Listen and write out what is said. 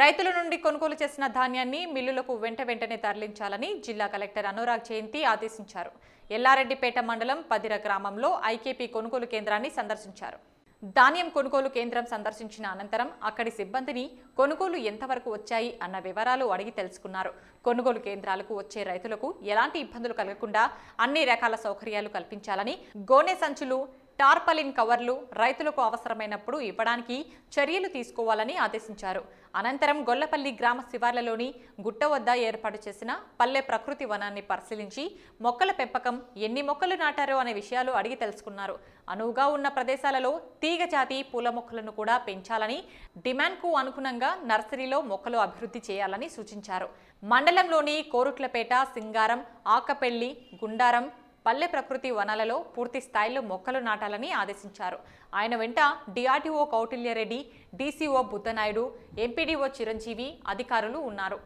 రైతుల నుండి కొనుగోలు చేసిన ధాన్యాన్ని మిల్లులకు వెంట వెంటనే తరలించాలని జిల్లా కలెక్టర్ అనురాగ్ జయంతి ఆదేశించారు. ఎల్లారెడ్డిపేట మండలం పదిర గ్రామంలో ఐకేపీ కొనుగోలు కేంద్రాన్ని సందర్శించారు. ధాన్యం కొనుగోలు కేంద్రం సందర్శించిన అనంతరం అక్కడి సిబ్బందిని కొనుగోలు ఎంతవరకు వచ్చాయి అన్న వివరాలు అడిగి తెలుసుకున్నారు. కొనుగోలు కేంద్రాలకు వచ్చే రైతులకు ఎలాంటి ఇబ్బందులు కలగకుండా అన్ని రకాల సౌకర్యాలు కల్పించాలని గోనె సంచులు టార్పలిన్ కవర్లు రైతులకు అవసరమైనప్పుడు ఇవ్వడానికి చర్యలు తీసుకోవాలని ఆదేశించారు. అనంతరం గొల్లపల్లి గ్రామ శివార్లలోని గుట్ట వద్ద ఏర్పాటు చేసిన పల్లె ప్రకృతి వనాన్ని పరిశీలించి మొక్కల పెంపకం ఎన్ని మొక్కలు నాటారో అనే విషయాలు అడిగి తెలుసుకున్నారు. అనువుగా ఉన్న ప్రదేశాలలో తీగ జాతి పూల మొక్కలను కూడా పెంచాలని డిమాండ్కు అనుగుణంగా నర్సరీలో మొక్కలు అభివృద్ధి చేయాలని సూచించారు. మండలంలోని కోరుట్లపేట సింగారం ఆకపెల్లి గుండారం పల్లె ప్రకృతి వనాలలో పూర్తి స్థాయిలో మొక్కలు నాటాలని ఆదేశించారు. ఆయన వెంట DRTO Kautilya Reddy DCO Buddha Naidu MPDO Chiranjeevi అధికారులు ఉన్నారు.